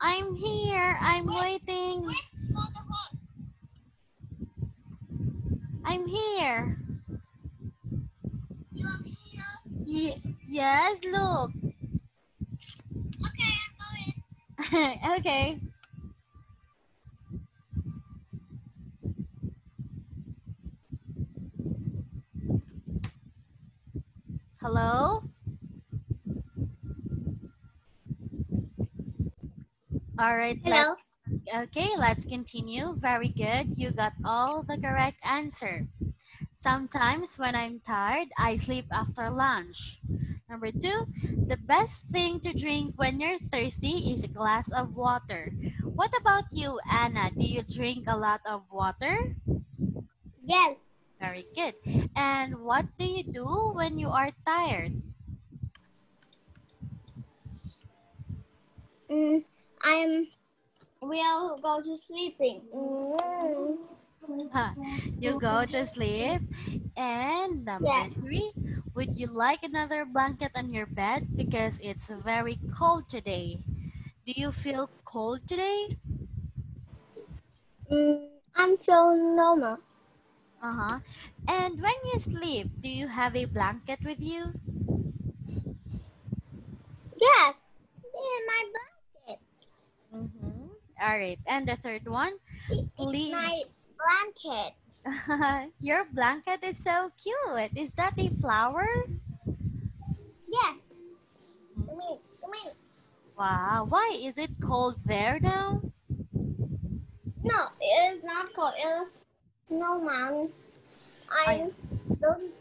I'm here. I'm waiting. I'm here. You are here? Ye- yes, look. Okay, I'm going. okay. Hello? All right. Hello. Let's, okay, let's continue. Very good. You got all the correct answer. Sometimes when I'm tired, I sleep after lunch. Number two, the best thing to drink when you're thirsty is a glass of water. What about you, Anna? Do you drink a lot of water? Yes. Very good. And what do you do when you are tired? Mm, I'm will go to sleeping. Mm. Huh, You go to sleep. And number three, would you like another blanket on your bed because it's very cold today? Do you feel cold today? Mm, I'm feeling normal. Uh-huh. And when you sleep, do you have a blanket with you? Yes. In my blanket. Mm-hmm. All right. And the third one, please. My blanket. Your blanket is so cute. Is that a flower? Yes. Come in. Come in. Wow. Why is it cold there now? No, it is not cold. It's normal. I I- don't.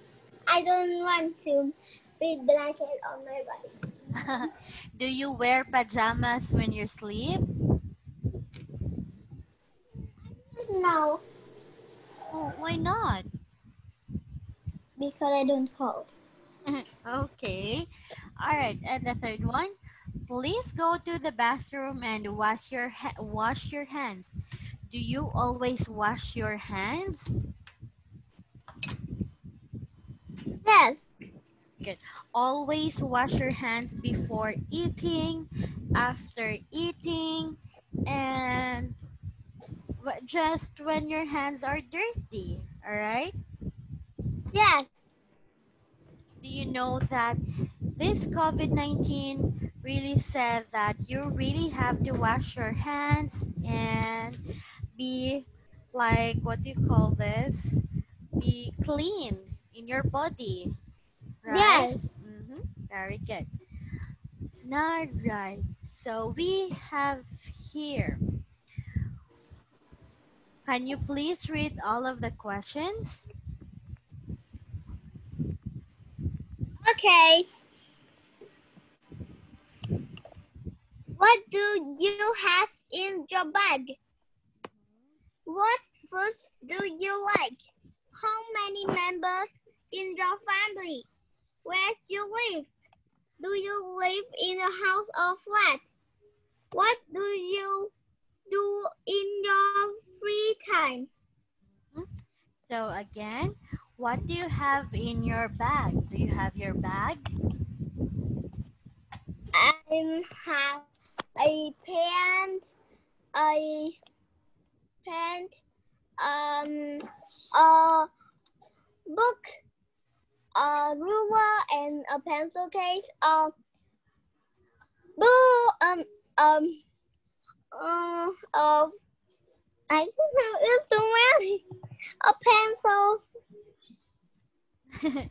I don't want to be blanket on my body. Do you wear pajamas when you sleep? No, Oh, why not? because I don't cold. okay. All right. And the third one, please go to the bathroom and wash your wash your hands. Do you always wash your hands? Yes. Good. Always wash your hands before eating, after eating, and just when your hands are dirty. All right. Yes. Do you know that this COVID 19 really said that you really have to wash your hands and be like, what do you call this? Be clean in your body. Right? Yes. hmm Very good. All right. So we have here. Can you please read all of the questions? Okay. What do you have in your bag? What foods do you like? How many members in your family? Where do you live? Do you live in a house or flat? What do you do in your free time? So again, what do you have in your bag? Do you have your bag? I have a pen, a pen, um, a book, a ruler, and a pencil case. Um, blue, um, um, uh, uh, I don't know. It's so many. A pencils.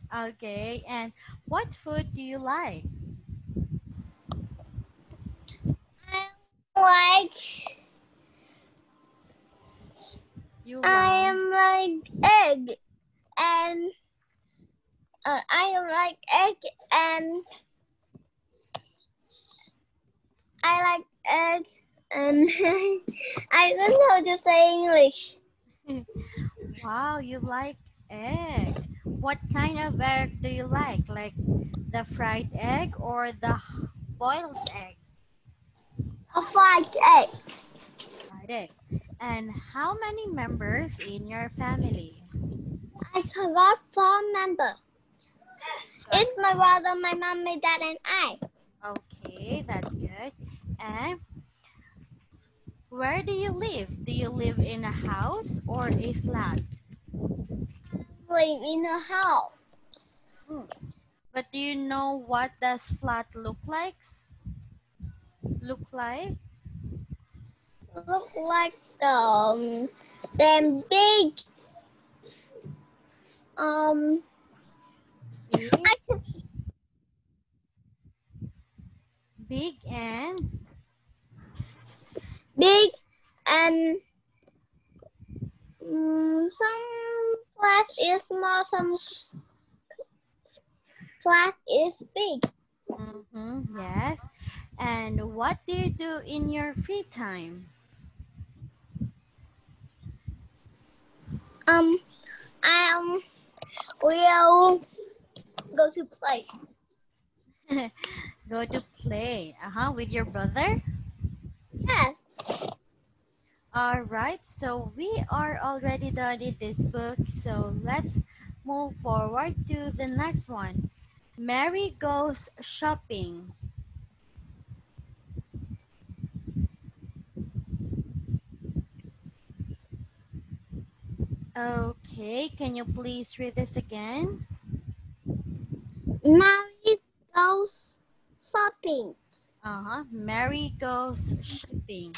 okay, and what food do you like? Like. You I like am like egg and uh, I like egg and I like egg and I don't know how to say English. wow, you like egg. What kind of egg do you like? Like the fried egg or the boiled egg? A. Fried egg. And how many members in your family? I got four members It's my brother, my mom, my dad, and I. Okay, that's good. And where do you live? Do you live in a house or a flat? Live in a house. Hmm. But do you know what does flat look like? Look like? Look like the um, them big. Um, Big, I just big and big and um, some class is small, some class is big. mhm, yes. And what do you do in your free time? Um, I um will go to play. Go to play. Uh-huh, with your brother? Yes. All right, so we are already done in this book, so let's move forward to the next one. Mary goes shopping. Okay, can you please read this again? Mary goes shopping. Uh-huh. Mary goes shopping.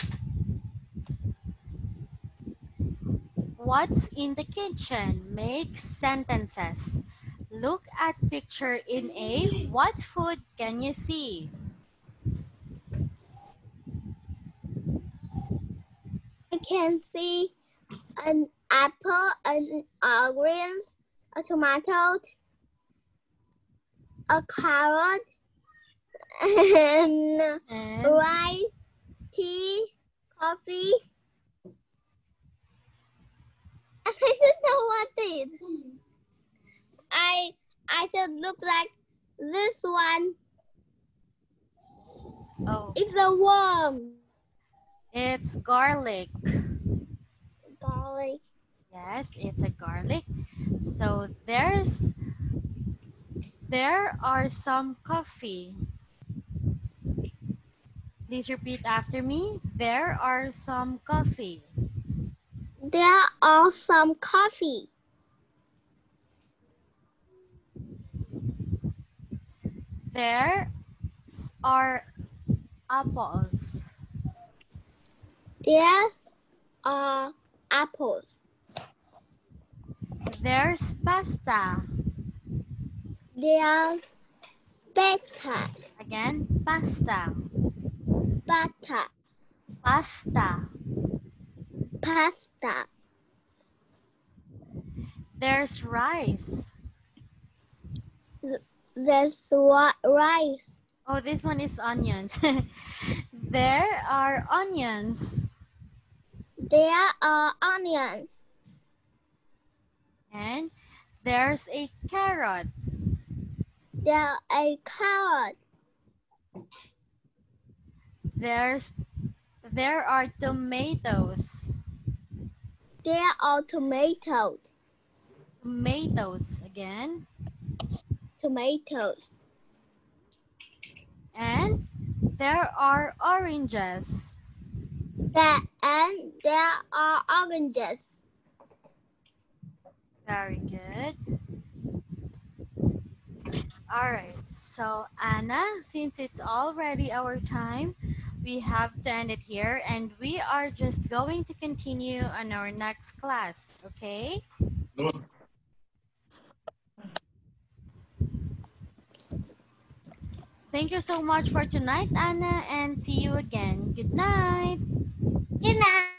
What's in the kitchen? Make sentences. Look at picture in A. What food can you see? I can see an apple, an orange, a tomato, a carrot, and And rice, tea, coffee. I don't know what it is. I I just look like this one. oh, It's a worm. it's garlic. Garlic. Yes, it's a garlic. So there's there are some coffee. Please repeat after me. There are some coffee. There are some coffee. There are apples. There are apples. There's pasta. There's pasta. Again, pasta. Pasta. Pasta. Pasta. There's rice. There's rice. Oh, this one is onions. there are onions. There are onions. And there's a carrot. There a carrot. There's there are tomatoes. There are tomatoes. Tomatoes again. Tomatoes. And there are oranges. There and there are oranges. Very good. All right. So Anna, since it's already our time, we have to end it here and we are just going to continue on our next class, okay? Thank you so much for tonight, Anna, and see you again. Good night. Good night.